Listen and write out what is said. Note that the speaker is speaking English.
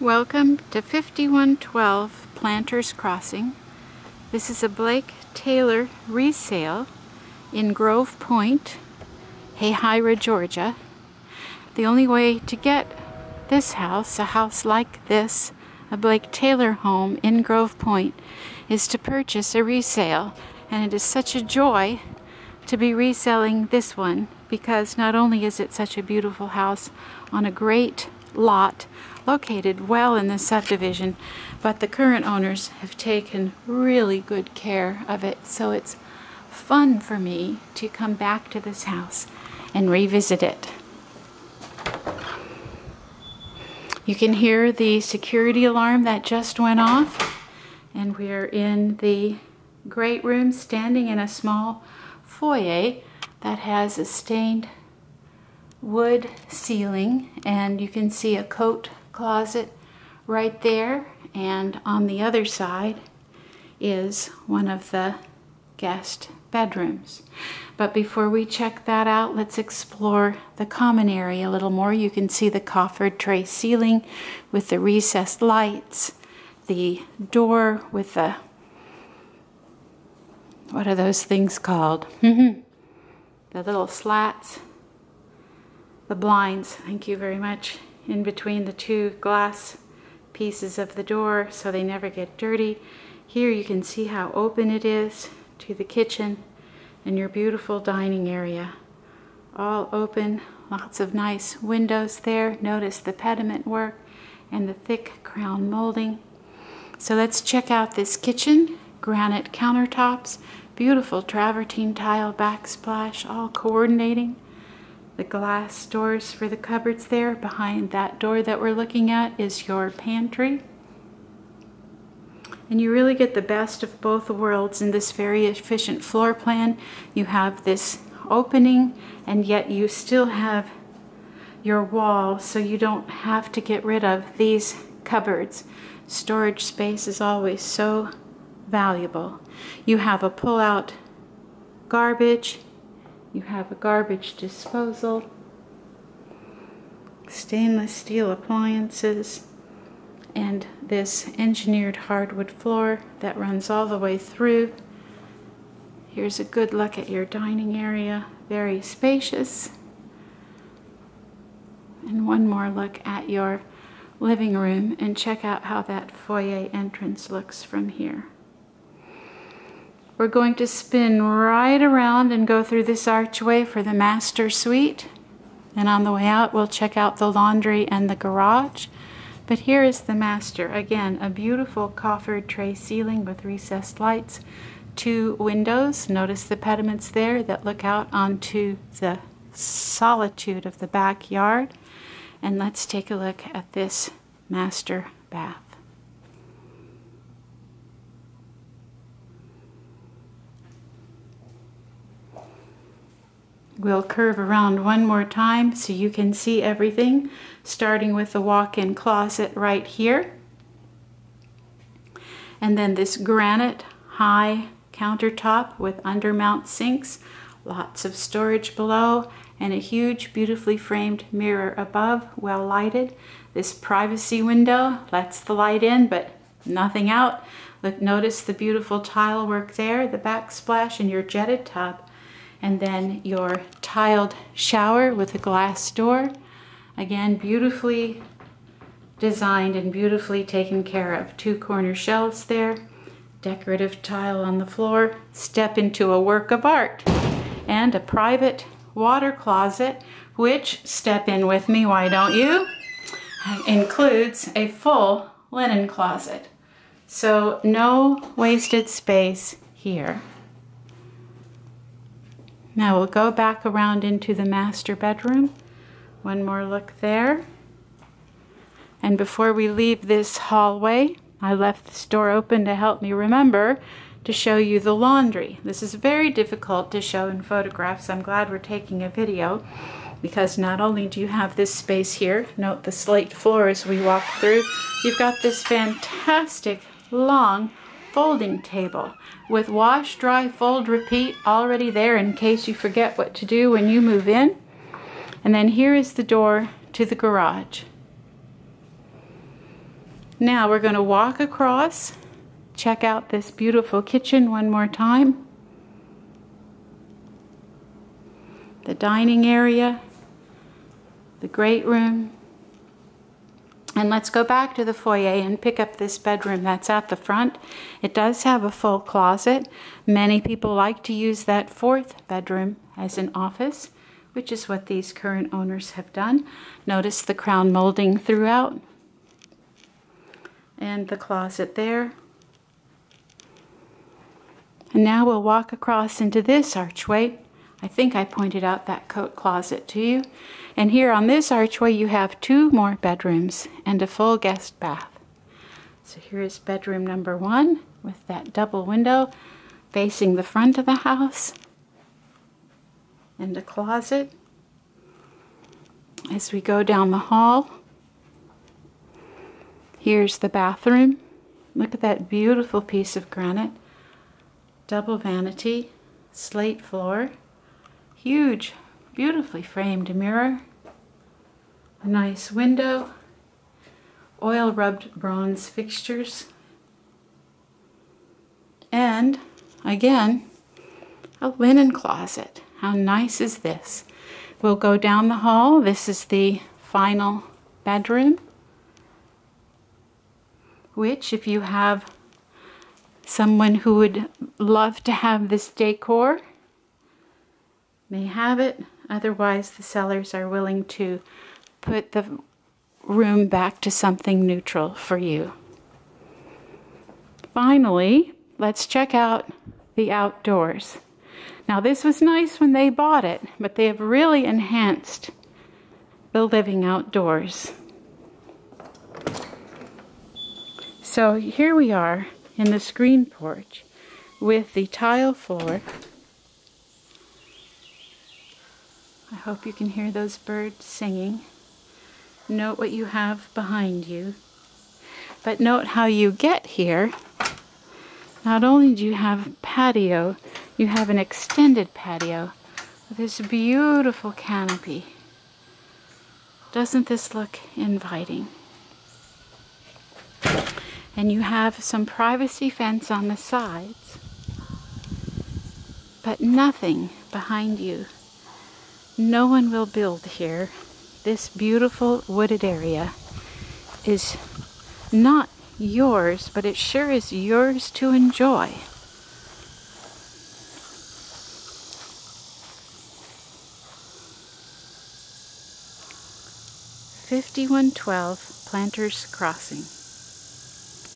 Welcome to 5112 Planters Crossing. This is a Blake Taylor resale in Grove Pointe, Hahira, Georgia. The only way to get this house, a house like this, a Blake Taylor home in Grove Pointe, is to purchase a resale. And it is such a joy to be reselling this one because not only is it such a beautiful house on a great lot located well in the subdivision, but the current owners have taken really good care of it. So it's fun for me to come back to this house and revisit it. You can hear the security alarm that just went off and we're in the great room standing in a small foyer that has a stained wood ceiling and you can see a coat closet right there and on the other side is one of the guest bedrooms. But before we check that out, let's explore the common area a little more. You can see the coffered tray ceiling with the recessed lights, the door with the, what are those things called? the little slats, the blinds, thank you very much, in between the two glass pieces of the door so they never get dirty. Here you can see how open it is to the kitchen and your beautiful dining area. All open, lots of nice windows there. Notice the pediment work and the thick crown molding. So let's check out this kitchen. Granite countertops, beautiful travertine tile backsplash, all coordinating the glass doors for the cupboards there. Behind that door that we're looking at is your pantry. And you really get the best of both worlds in this very efficient floor plan. You have this opening and yet you still have your wall so you don't have to get rid of these cupboards. Storage space is always so valuable. You have a pull-out garbage you have a garbage disposal, stainless steel appliances, and this engineered hardwood floor that runs all the way through. Here's a good look at your dining area, very spacious. And one more look at your living room and check out how that foyer entrance looks from here. We're going to spin right around and go through this archway for the master suite. And on the way out, we'll check out the laundry and the garage. But here is the master. Again, a beautiful coffered tray ceiling with recessed lights. Two windows. Notice the pediments there that look out onto the solitude of the backyard. And let's take a look at this master bath. We'll curve around one more time so you can see everything, starting with the walk-in closet right here. And then this granite high countertop with undermount sinks, lots of storage below, and a huge beautifully framed mirror above, well lighted. This privacy window lets the light in, but nothing out. Look, notice the beautiful tile work there, the backsplash, and your jetted tub and then your tiled shower with a glass door. Again, beautifully designed and beautifully taken care of. Two corner shelves there, decorative tile on the floor, step into a work of art, and a private water closet, which, step in with me, why don't you, includes a full linen closet. So no wasted space here. Now we'll go back around into the master bedroom. One more look there. And before we leave this hallway, I left this door open to help me remember to show you the laundry. This is very difficult to show in photographs. I'm glad we're taking a video because not only do you have this space here, note the slate floor as we walk through, you've got this fantastic long folding table with wash, dry, fold, repeat already there in case you forget what to do when you move in. And then here is the door to the garage. Now we're going to walk across, check out this beautiful kitchen one more time. The dining area, the great room. And let's go back to the foyer and pick up this bedroom that's at the front. It does have a full closet. Many people like to use that fourth bedroom as an office, which is what these current owners have done. Notice the crown molding throughout and the closet there. And now we'll walk across into this archway. I think I pointed out that coat closet to you. And here on this archway you have two more bedrooms and a full guest bath. So here is bedroom number one with that double window facing the front of the house and a closet. As we go down the hall, Here's the bathroom. Look at that beautiful piece of granite. Double vanity, slate floor, huge, beautifully framed mirror, a nice window, oil rubbed bronze fixtures, and again, a linen closet. How nice is this? We'll go down the hall. This is the final bedroom which if you have someone who would love to have this decor may have it. Otherwise the sellers are willing to put the room back to something neutral for you. Finally let's check out the outdoors. Now this was nice when they bought it but they have really enhanced the living outdoors. So here we are in the screen porch with the tile floor. I hope you can hear those birds singing. Note what you have behind you. But note how you get here. Not only do you have patio, you have an extended patio with this beautiful canopy. Doesn't this look inviting? and you have some privacy fence on the sides, but nothing behind you. No one will build here. This beautiful wooded area is not yours, but it sure is yours to enjoy. Fifty-one twelve Planters Crossing.